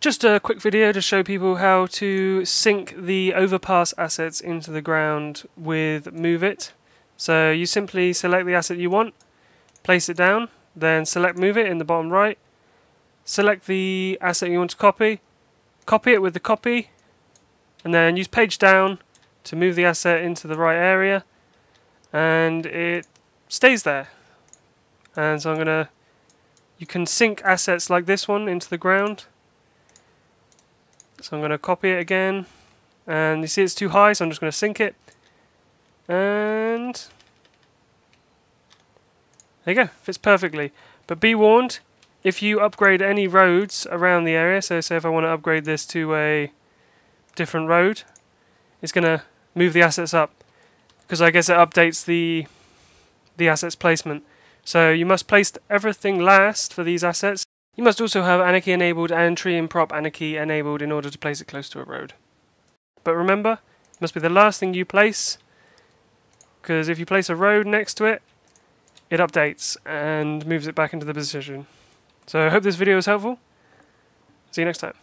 Just a quick video to show people how to sink the overpass assets into the ground with Move It. So you simply select the asset you want, place it down, then select Move It in the bottom right, select the asset you want to copy, copy it with the copy, and then use page down to move the asset into the right area, and it stays there. And so I'm going to, you can sink assets like this one into the ground, so I'm going to copy it again. And you see it's too high, so I'm just going to sink it. And there you go, fits perfectly. But be warned, if you upgrade any roads around the area, so say if I want to upgrade this to a different road, it's going to move the assets up. Because I guess it updates the the assets placement. So you must place everything last for these assets you must also have Anarchy enabled and Tree and Prop Anarchy enabled in order to place it close to a road. But remember, it must be the last thing you place, because if you place a road next to it, it updates and moves it back into the position. So I hope this video was helpful. See you next time.